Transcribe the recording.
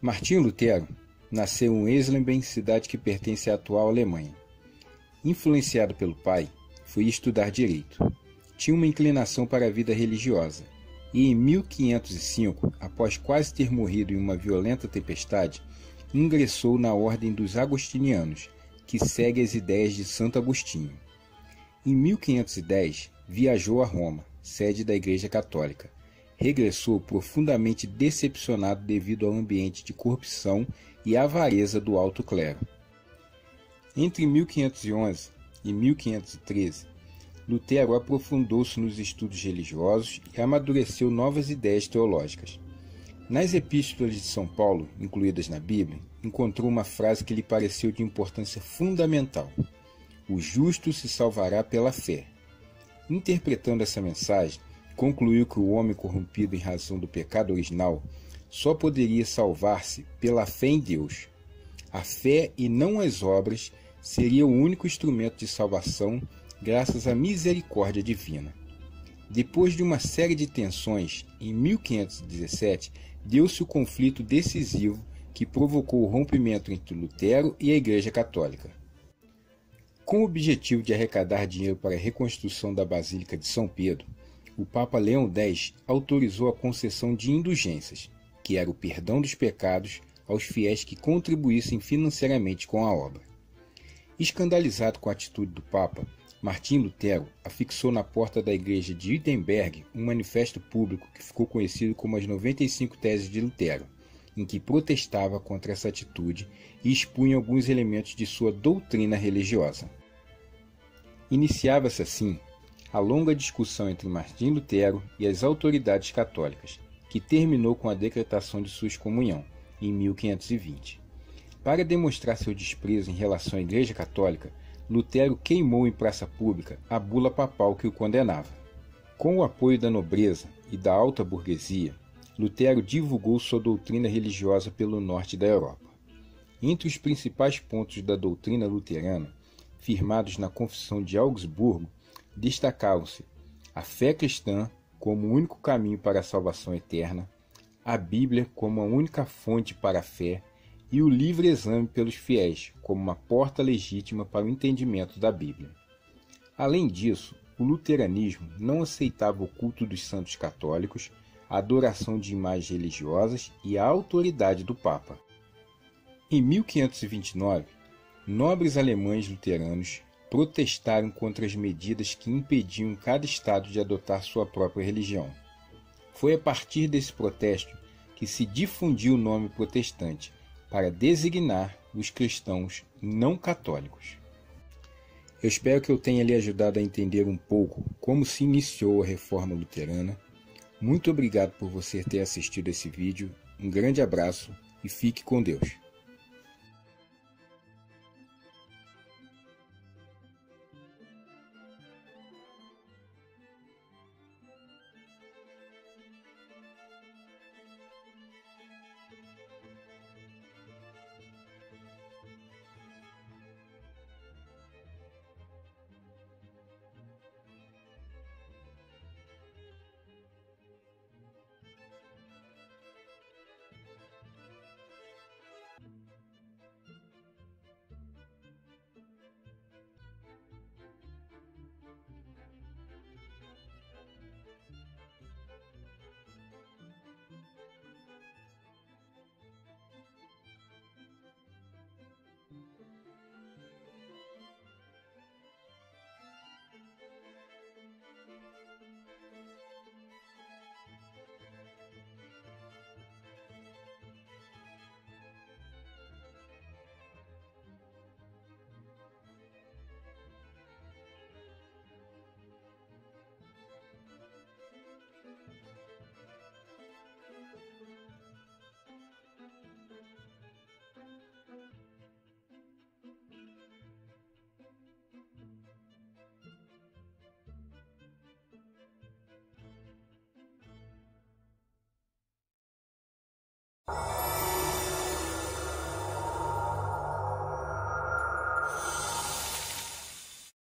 Martinho Lutero nasceu em Eisleben, cidade que pertence à atual Alemanha. Influenciado pelo pai, foi estudar direito. Tinha uma inclinação para a vida religiosa e, em 1505, após quase ter morrido em uma violenta tempestade, ingressou na Ordem dos Agostinianos, que segue as ideias de Santo Agostinho. Em 1510, viajou a Roma, sede da Igreja Católica. Regressou profundamente decepcionado devido ao ambiente de corrupção e avareza do alto clero. Entre 1511 e 1513, Lutero aprofundou-se nos estudos religiosos e amadureceu novas ideias teológicas. Nas epístolas de São Paulo, incluídas na Bíblia, encontrou uma frase que lhe pareceu de importância fundamental: O justo se salvará pela fé. Interpretando essa mensagem, concluiu que o homem corrompido em razão do pecado original só poderia salvar-se pela fé em Deus. A fé e não as obras seria o único instrumento de salvação graças à misericórdia divina. Depois de uma série de tensões, em 1517, deu-se o conflito decisivo que provocou o rompimento entre Lutero e a Igreja Católica. Com o objetivo de arrecadar dinheiro para a reconstrução da Basílica de São Pedro, o Papa Leão X autorizou a concessão de indulgências, que era o perdão dos pecados aos fiéis que contribuíssem financeiramente com a obra. Escandalizado com a atitude do Papa, Martim Lutero afixou na porta da igreja de Wittenberg um manifesto público que ficou conhecido como as 95 Teses de Lutero, em que protestava contra essa atitude e expunha alguns elementos de sua doutrina religiosa. Iniciava-se assim a longa discussão entre Martim Lutero e as autoridades católicas, que terminou com a decretação de sua excomunhão, em 1520. Para demonstrar seu desprezo em relação à Igreja Católica, Lutero queimou em praça pública a bula papal que o condenava. Com o apoio da nobreza e da alta burguesia, Lutero divulgou sua doutrina religiosa pelo norte da Europa. Entre os principais pontos da doutrina luterana, firmados na Confissão de Augsburgo, destacavam-se a fé cristã como o único caminho para a salvação eterna, a Bíblia como a única fonte para a fé e o livre exame pelos fiéis como uma porta legítima para o entendimento da Bíblia. Além disso, o luteranismo não aceitava o culto dos santos católicos, a adoração de imagens religiosas e a autoridade do Papa. Em 1529, nobres alemães luteranos protestaram contra as medidas que impediam cada estado de adotar sua própria religião. Foi a partir desse protesto que se difundiu o nome protestante para designar os cristãos não católicos. Eu espero que eu tenha lhe ajudado a entender um pouco como se iniciou a reforma luterana. Muito obrigado por você ter assistido esse vídeo. Um grande abraço e fique com Deus.